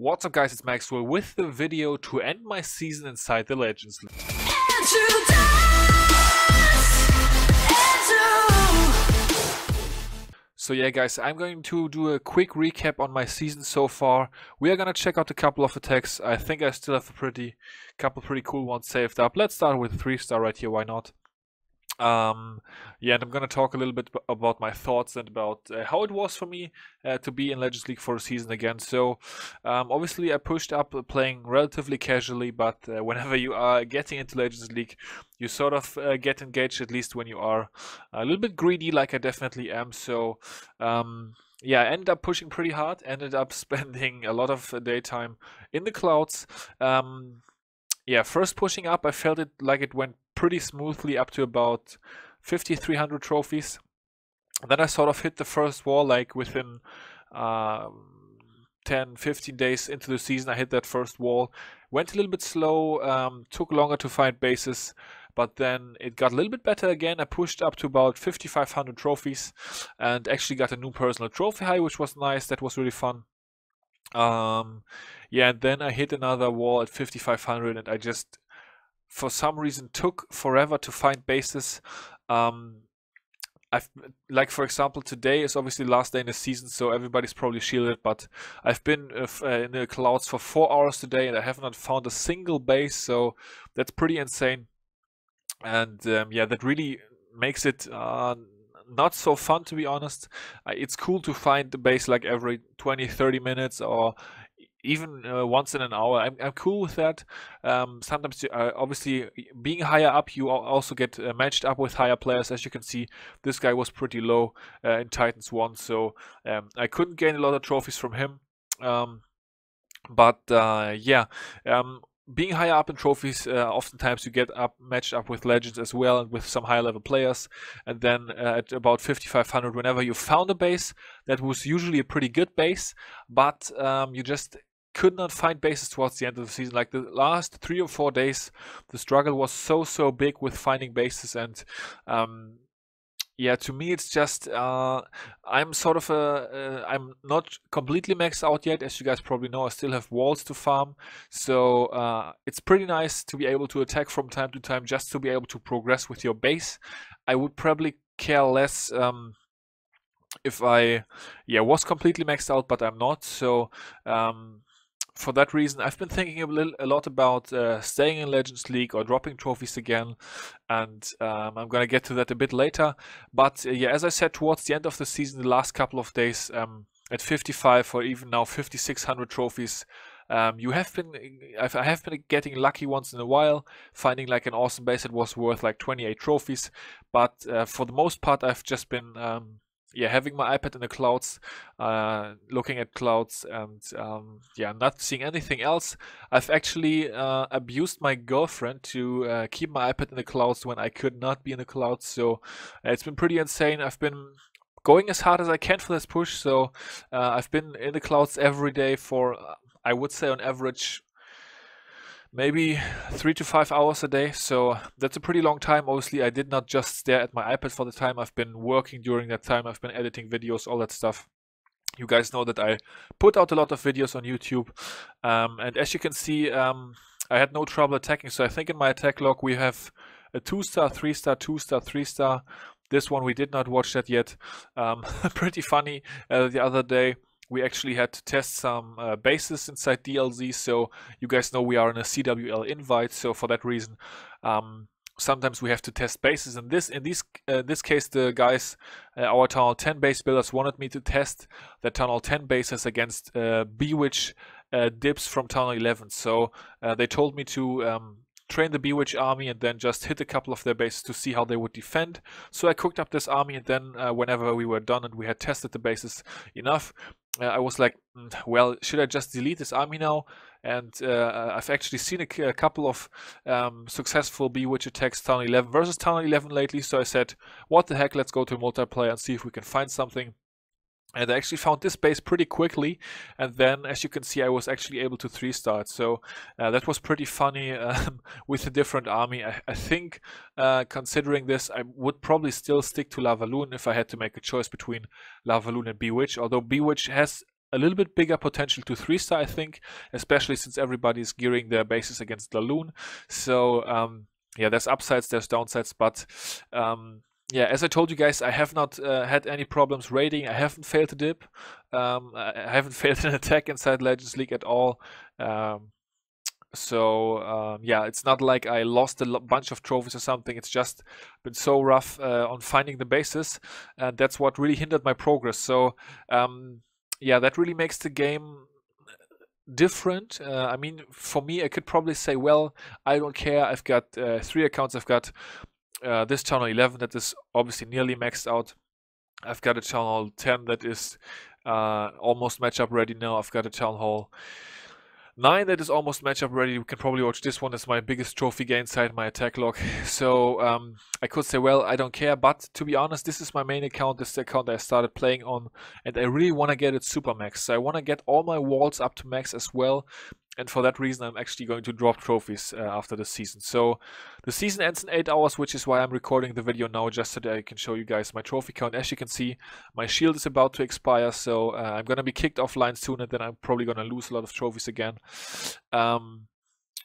What's up guys, it's Maxwell with the video to end my season inside the Legends League. So yeah guys, I'm going to do a quick recap on my season so far. We are gonna check out a couple of attacks. I think I still have a pretty couple pretty cool ones saved up. Let's start with 3 star right here, why not? Um, yeah, and I'm gonna talk a little bit about my thoughts and about uh, how it was for me uh, to be in Legends League for a season again. So, um, obviously, I pushed up uh, playing relatively casually, but uh, whenever you are getting into Legends League, you sort of uh, get engaged at least when you are a little bit greedy, like I definitely am. So, um, yeah, I ended up pushing pretty hard. Ended up spending a lot of daytime in the clouds. Um, yeah, first pushing up, I felt it like it went pretty smoothly up to about 5300 trophies. then I sort of hit the first wall like within uh, 10, 15 days into the season. I hit that first wall. Went a little bit slow, um, took longer to find bases, but then it got a little bit better again. I pushed up to about 5500 trophies and actually got a new personal trophy high, which was nice. That was really fun. Um, yeah, and then I hit another wall at 5500 and I just, for some reason, took forever to find bases. Um, I've like for example today is obviously last day in the season, so everybody's probably shielded. But I've been uh, uh, in the clouds for four hours today, and I have not found a single base. So that's pretty insane. And um, yeah, that really makes it uh, not so fun to be honest. It's cool to find the base like every 20, 30 minutes or even uh, once in an hour. I'm, I'm cool with that. Um, sometimes, uh, obviously, being higher up, you also get uh, matched up with higher players. As you can see, this guy was pretty low uh, in Titans 1, so um, I couldn't gain a lot of trophies from him. Um, but uh, yeah, um, being higher up in trophies, uh, oftentimes you get up matched up with legends as well and with some higher level players. And then uh, at about 5500, whenever you found a base, that was usually a pretty good base, but um, you just could not find bases towards the end of the season. Like the last three or four days, the struggle was so so big with finding bases, and um, yeah, to me it's just uh, I'm sort of a uh, I'm not completely maxed out yet, as you guys probably know. I still have walls to farm, so uh, it's pretty nice to be able to attack from time to time, just to be able to progress with your base. I would probably care less. Um, if I yeah was completely maxed out but I'm not so um, for that reason, I've been thinking a, little, a lot about uh, staying in Legends League or dropping trophies again, and um, I'm gonna get to that a bit later. But uh, yeah, as I said, towards the end of the season, the last couple of days, um, at 55 or even now 5600 trophies, um, you have been, I have been getting lucky once in a while, finding like an awesome base that was worth like 28 trophies. But uh, for the most part, I've just been um, yeah, having my iPad in the clouds, uh, looking at clouds, and um, yeah, not seeing anything else. I've actually uh, abused my girlfriend to uh, keep my iPad in the clouds when I could not be in the clouds. So uh, it's been pretty insane. I've been going as hard as I can for this push. So uh, I've been in the clouds every day for, I would say, on average, maybe three to five hours a day. So that's a pretty long time. Obviously, I did not just stare at my iPad for the time. I've been working during that time. I've been editing videos, all that stuff. You guys know that I put out a lot of videos on YouTube. Um, and as you can see, um, I had no trouble attacking. So I think in my attack log, we have a 2-star, 3-star, 2-star, 3-star. This one, we did not watch that yet. Um, pretty funny uh, the other day we actually had to test some uh, bases inside DLZ. So you guys know we are in a CWL invite. So for that reason, um, sometimes we have to test bases. In this in this uh, this case, the guys, uh, our Town Hall 10 base builders wanted me to test the Town Hall 10 bases against uh, Bewitch uh, dips from Town Hall 11. So uh, they told me to um, train the Bewitch army and then just hit a couple of their bases to see how they would defend. So I cooked up this army and then uh, whenever we were done and we had tested the bases enough, uh, I was like, mm, well, should I just delete this army now? And uh, I've actually seen a, a couple of um, successful Bewitch attacks Town 11 versus Town 11 lately. So I said, what the heck, let's go to multiplayer and see if we can find something. And I actually found this base pretty quickly, and then, as you can see, I was actually able to three start. So uh, that was pretty funny um, with a different army. I, I think, uh, considering this, I would probably still stick to Lavaloon if I had to make a choice between Lavaloon and Bewitch. Although Bewitch has a little bit bigger potential to three star, I think, especially since everybody's gearing their bases against Laloon. So um, yeah, there's upsides, there's downsides, but um, yeah, as I told you guys, I have not uh, had any problems raiding. I haven't failed a dip. Um, I haven't failed an attack inside Legends League at all. Um, so um, yeah, it's not like I lost a bunch of trophies or something. It's just been so rough uh, on finding the bases, and that's what really hindered my progress. So um, yeah, that really makes the game different. Uh, I mean, for me, I could probably say, well, I don't care. I've got uh, three accounts. I've got uh, this town hall 11 that is obviously nearly maxed out. I've got a town hall 10 that is uh, almost matchup ready now. I've got a town hall 9 that is almost matchup ready. You can probably watch this one as my biggest trophy gain side, my attack log. So um, I could say, well, I don't care. But to be honest, this is my main account. This is the account I started playing on. And I really want to get it super max. So I want to get all my walls up to max as well and for that reason I'm actually going to drop trophies uh, after the season. So the season ends in 8 hours, which is why I'm recording the video now, just so that I can show you guys my trophy count. As you can see, my shield is about to expire, so uh, I'm gonna be kicked offline soon, and then I'm probably gonna lose a lot of trophies again. Um,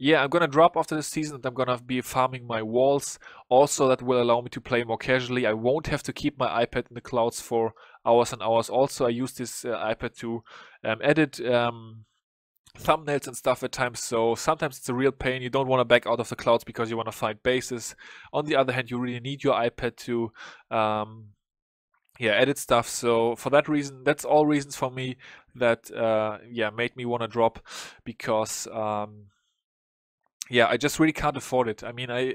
yeah, I'm gonna drop after the season and I'm gonna be farming my walls. Also, that will allow me to play more casually. I won't have to keep my iPad in the clouds for hours and hours. Also, I use this uh, iPad to um, edit um, thumbnails and stuff at times so sometimes it's a real pain. You don't want to back out of the clouds because you want to find bases. On the other hand you really need your ipad to um, yeah edit stuff so for that reason that's all reasons for me that uh, yeah made me want to drop because um, yeah i just really can't afford it. I mean i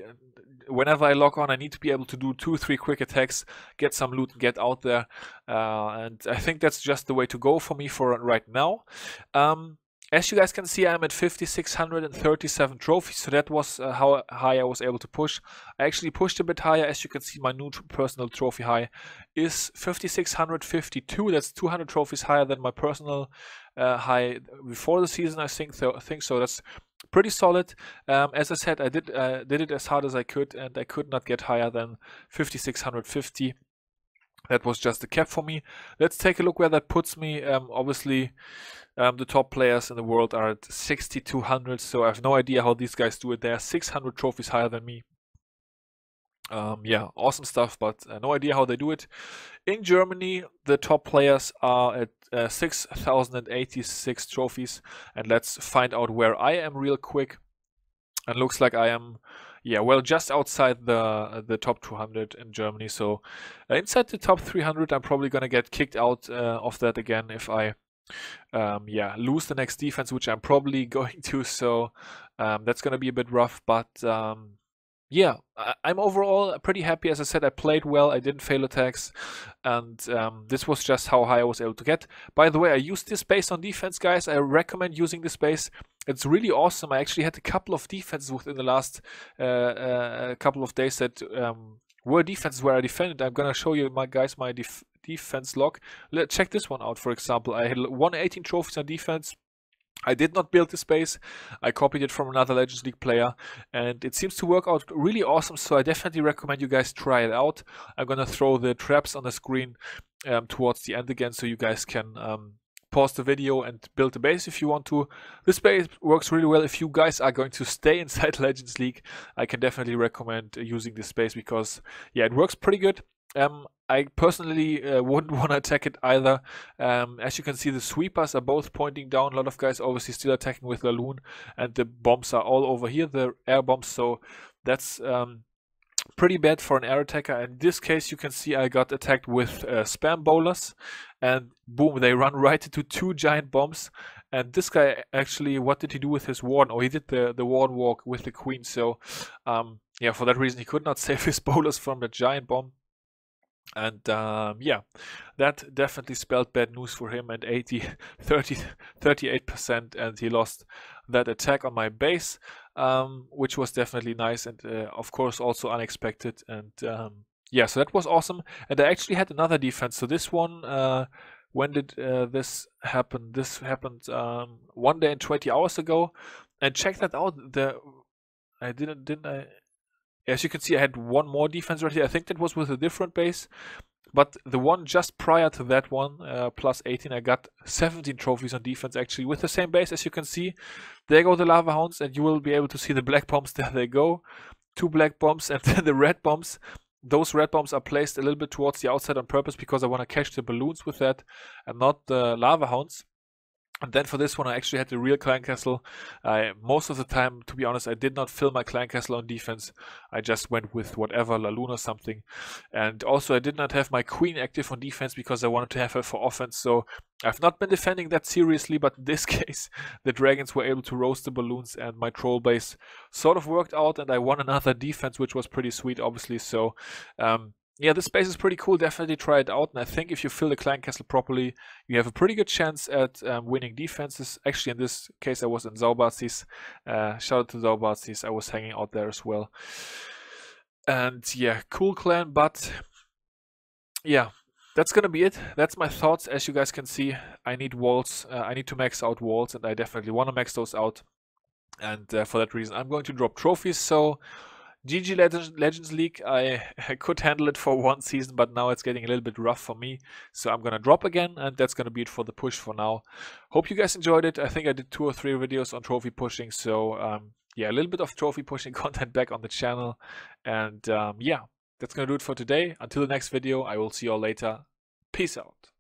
whenever i log on i need to be able to do two three quick attacks get some loot get out there uh, and i think that's just the way to go for me for right now. Um, as you guys can see, I'm at 5,637 trophies, so that was uh, how high I was able to push. I actually pushed a bit higher, as you can see, my new personal trophy high is 5,652. That's 200 trophies higher than my personal uh, high before the season, I think, I think so. That's pretty solid. Um, as I said, I did, uh, did it as hard as I could, and I could not get higher than 5,650 that was just a cap for me. Let's take a look where that puts me. Um, obviously, um, the top players in the world are at 6200, so I have no idea how these guys do it. They're 600 trophies higher than me. Um, yeah, awesome stuff, but uh, no idea how they do it. In Germany, the top players are at uh, 6086 trophies, and let's find out where I am real quick. And looks like I am yeah, well, just outside the the top 200 in Germany. So uh, inside the top 300, I'm probably gonna get kicked out uh, of that again if I, um, yeah, lose the next defense, which I'm probably going to. So um, that's gonna be a bit rough, but um, yeah, I, am overall pretty happy. As I said, I played well. I didn't fail attacks, and um, this was just how high I was able to get. By the way, I used this base on defense, guys. I recommend using this base. It's really awesome. I actually had a couple of defenses within the last uh, uh, couple of days that um, were defenses where I defended. I'm gonna show you, my guys, my def defense log. Let check this one out. For example, I had 118 trophies on defense. I did not build this base. I copied it from another Legends League player and it seems to work out really awesome. So I definitely recommend you guys try it out. I'm to throw the traps on the screen um, towards the end again so you guys can um, pause the video and build the base if you want to. This base works really well. If you guys are going to stay inside Legends League, I can definitely recommend using this base because yeah, it works pretty good. Um, I personally uh, wouldn't want to attack it either. Um, as you can see, the sweepers are both pointing down. A lot of guys obviously still attacking with Laloon, and the bombs are all over here, the air bombs. So that's um, pretty bad for an air attacker. In this case, you can see I got attacked with uh, spam bowlers, and boom, they run right into two giant bombs. And this guy actually, what did he do with his warden? Oh, he did the the warden walk with the queen. So, um, yeah, for that reason, he could not save his bowlers from the giant bomb. And um, yeah, that definitely spelled bad news for him and 80, 30, 38% and he lost that attack on my base, um, which was definitely nice and uh, of course also unexpected. And um, yeah, so that was awesome. And I actually had another defense. So this one, uh, when did uh, this happen? This happened um, one day and 20 hours ago. And check that out. The I didn't didn't I as you can see, I had one more defense right here. I think that was with a different base. but the one just prior to that one, uh, plus 18, I got 17 trophies on defense actually with the same base as you can see. There go the lava hounds, and you will be able to see the black bombs. There they go, two black bombs, and then the red bombs. Those red bombs are placed a little bit towards the outside on purpose because I want to catch the balloons with that, and not the lava hounds. And then for this one, I actually had the real clan castle. I, most of the time, to be honest, I did not fill my clan castle on defense. I just went with whatever, La Luna or something. And also, I did not have my queen active on defense because I wanted to have her for offense. So I've not been defending that seriously, but in this case, the dragons were able to roast the balloons and my troll base sort of worked out and I won another defense, which was pretty sweet, obviously. So, um, yeah, this space is pretty cool. Definitely try it out. And I think if you fill the clan castle properly, you have a pretty good chance at um, winning defenses. Actually, in this case, I was in Zaubatzis. Uh, shout out to Zaubatzis. I was hanging out there as well. And yeah, cool clan. But yeah, that's gonna be it. That's my thoughts. As you guys can see, I need walls. Uh, I need to max out walls, and I definitely want to max those out. And uh, for that reason, I'm going to drop trophies. So GG Legends, Legends League, I, could handle it for one season, but now it's getting a little bit rough for me. So I'm gonna drop again, and that's gonna be it for the push for now. Hope you guys enjoyed it. I think I did two or three videos on trophy pushing, so um, yeah, a little bit of trophy pushing content back on the channel. And um, yeah, that's gonna do it for today. Until the next video, I will see you all later. Peace out.